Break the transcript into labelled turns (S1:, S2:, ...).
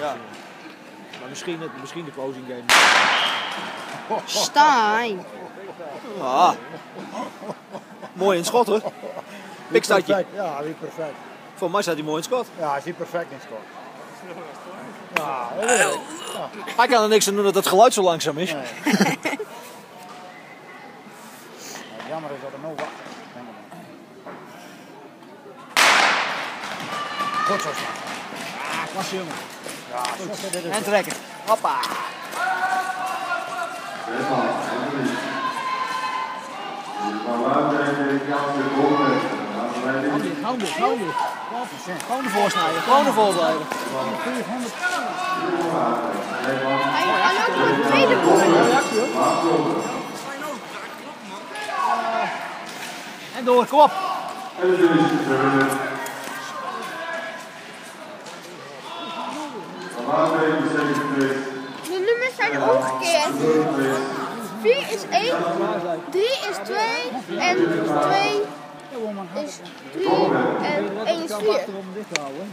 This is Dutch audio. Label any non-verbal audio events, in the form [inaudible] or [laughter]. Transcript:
S1: Ja. Maar misschien, het, misschien de closing game.
S2: Stijn.
S1: Ah. Mooi in het schot hoor. Pikstadje.
S3: Perfect. Ja, weer perfect.
S1: Voor mij staat hij mooi in schot.
S3: Ja, hij zit perfect in schot. Ja, dat weet ik.
S1: Hij kan er niks aan doen dat het geluid zo langzaam is.
S3: Nee. [laughs] Jammer is dat er nog wacht. Goed zo snel.
S1: Ah, klasse jongen.
S3: Ja.
S1: En trekken. Hoppa. Gewoon ervoor snijden. Gewoon ervoor blijven.
S2: Hij kan ook nog een tweede.
S1: En door, kom op.
S2: De nummers zijn omgekeerd. 4 is 1, 3 is 2 en 2 is 3 en 1 is 4.
S1: Achterom dit houden.